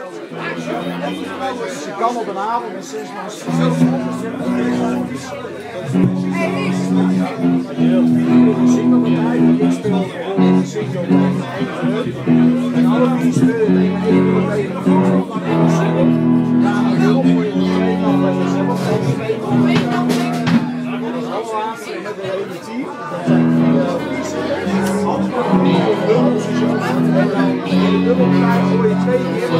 Ze kan op een avond met zes man En alle vier spelen tegen één uur tegen de voorgrond. Daarna de op voor je twee man. Dat is helemaal geen twee man. Dat is allemaal aan met het hele team. Dat zijn de dubbelprijs hoor je twee keer.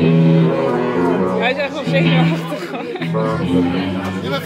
Hij is echt wel zenuwachtig. Je bent